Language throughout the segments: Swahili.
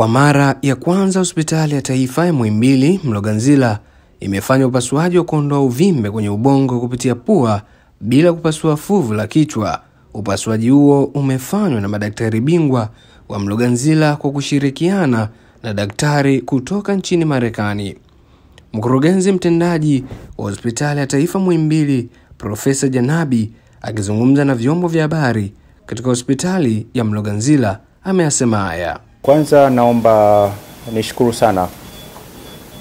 Kwa mara ya kwanza hospitali ya taifa ya Muhimbili Mloganzila imefanya upasuaji wa kuondoa uvimbe kwenye ubongo kupitia pua bila kupasua fuvu la kichwa. Upasuaji huo umefanywa na madaktari bingwa wa Mloganzila kwa kushirikiana na daktari kutoka nchini Marekani. Mkurugenzi mtendaji wa hospitali ya taifa Muhimbili Profesa Janabi akizungumza na vyombo vya habari katika hospitali ya Mloganzila ameyasema haya. Kwanza naomba nishukuru sana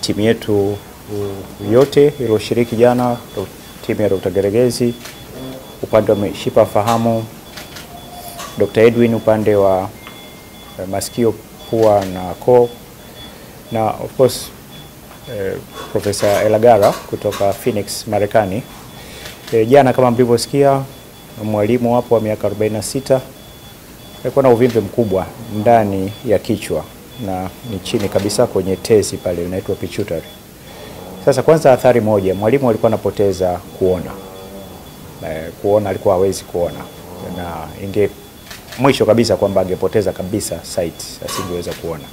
timu yetu yote iliyoshiriki jana, timu ya Dr. Geregezi upande wa mishipa fahamu, Dr. Edwin upande wa masikio, pua na koo, na of course eh, Profesa Elagara kutoka Phoenix Marekani. Eh, jana kama mlivyosikia, mwalimu hapo wa miaka 46 alikuwa na uvimbe mkubwa ndani ya kichwa na ni chini kabisa kwenye tezi pale inaitwa pituitary. Sasa kwanza, athari moja, mwalimu alikuwa anapoteza kuona e, kuona alikuwa hawezi kuona, na inge mwisho kabisa kwamba angepoteza kabisa sight, asingeweza kuona.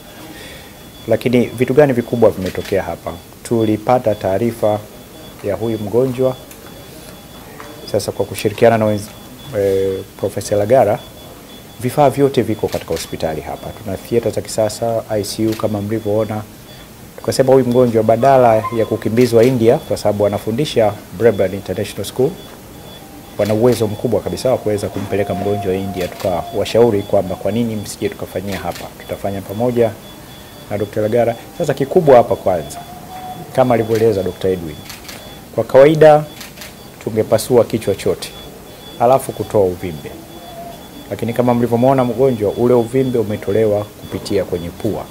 Lakini vitu gani vikubwa vimetokea hapa? Tulipata taarifa ya huyu mgonjwa sasa, kwa kushirikiana na e, Profesa Lagara vifaa vyote viko katika hospitali hapa. Tuna theater za kisasa, ICU kama mlivyoona. Tukasema huyu mgonjwa badala ya kukimbizwa India, kwa sababu anafundisha Brisbane International School, wana uwezo mkubwa kabisa wa kuweza kumpeleka mgonjwa India. Tukawashauri kwamba kwa nini msije tukafanyia hapa, tutafanya pamoja na Dr. Lagara. Sasa kikubwa hapa kwanza, kama alivyoeleza Dr. Edwin, kwa kawaida tungepasua kichwa chote alafu kutoa uvimbe lakini kama mlivyomwona mgonjwa, ule uvimbe umetolewa kupitia kwenye pua,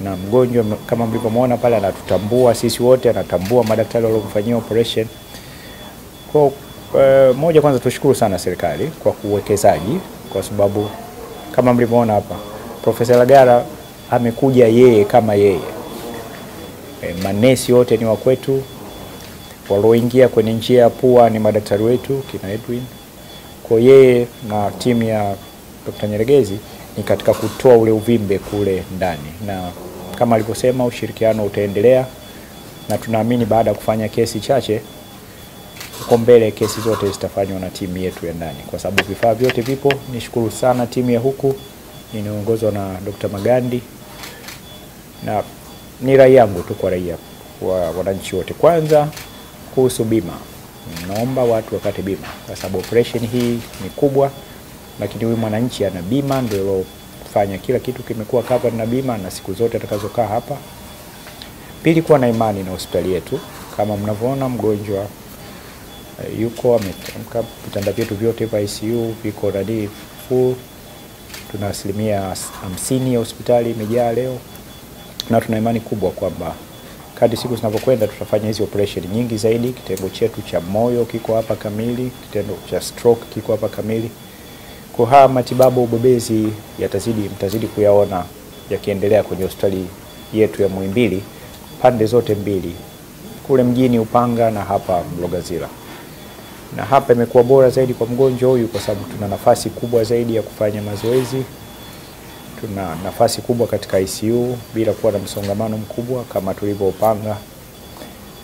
na mgonjwa kama mlivyomwona pale anatutambua sisi wote, anatambua madaktari waliomfanyia operation. Kwa e, moja, kwanza tushukuru sana serikali kwa uwekezaji, kwa sababu kama mlivyoona hapa Profesa Lagara amekuja yeye kama yeye. E, manesi wote ni wa kwetu, walioingia kwenye njia ya pua ni madaktari wetu kina Edwin kwa yeye na timu ya Dr. Nyeregezi ni katika kutoa ule uvimbe kule ndani, na kama alivyosema ushirikiano utaendelea, na tunaamini baada ya kufanya kesi chache huko mbele kesi zote zitafanywa na timu yetu ya ndani, kwa sababu vifaa vyote vipo. Nishukuru sana timu ya huku inaongozwa na Dr. Magandi, na ni rai yangu tu kwa raia wa wananchi wote, kwanza kuhusu bima naomba watu wakate bima kwa sababu operation hii ni kubwa, lakini huyu mwananchi ana bima, ndio ilofanya kila kitu kimekuwa covered na bima na siku zote atakazokaa hapa. Pili, kuwa na imani na hospitali yetu. Kama mnavyoona mgonjwa uh, yuko ametamka, vitanda vyetu vyote vya ICU viko ready full. Tuna asilimia hamsini ya hospitali imejaa leo, na tuna imani kubwa kwamba kadri siku zinavyokwenda tutafanya hizi operation nyingi zaidi. Kitengo chetu cha moyo kiko hapa kamili, kitengo cha stroke kiko hapa kamili. Kwa haya matibabu ubobezi yatazidi, mtazidi kuyaona yakiendelea kwenye hospitali yetu ya Muhimbili pande zote mbili, kule mjini Upanga na hapa Mlogazila Na hapa imekuwa bora zaidi kwa mgonjwa huyu kwa sababu tuna nafasi kubwa zaidi ya kufanya mazoezi tuna nafasi kubwa katika ICU bila kuwa na msongamano mkubwa kama tulivyopanga.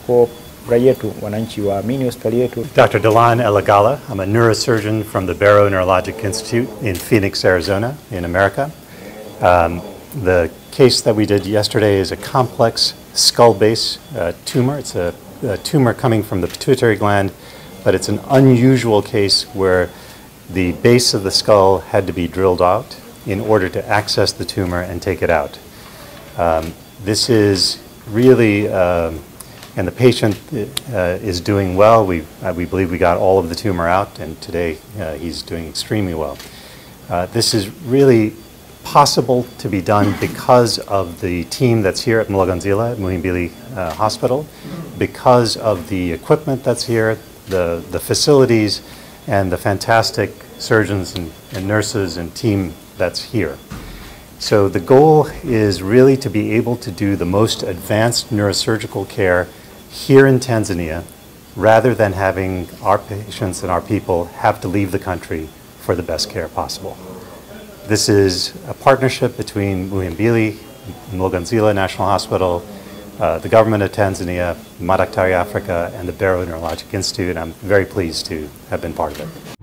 Kwa yetu, wananchi waamini hospitali yetu. Dr. Delan Elagala, I'm a neurosurgeon from the Barrow Neurologic Institute in Phoenix, Arizona, in America. Um, the case that we did yesterday is a complex skull base uh, tumor. It's a, a tumor coming from the pituitary gland, but it's an unusual case where the base of the skull had to be drilled out in order to access the tumor and take it out. Um, this is really, um, and the patient uh, is doing well. We, uh, we believe we got all of the tumor out, and today uh, he's doing extremely well. this is really possible to be done because of the team that's here at Mloganzila at Muhimbili Hospital, because of the equipment that's here, the, the facilities, and the fantastic surgeons and, and nurses and team that's here. So the goal is really to be able to do the most advanced neurosurgical care here in Tanzania rather than having our patients and our people have to leave the country for the best care possible. This is a partnership between Muhimbili, Mloganzila National Hospital, uh, the government of Tanzania, Madaktari Africa, and the Barrow Neurologic Institute, and I'm very pleased to have been part of it.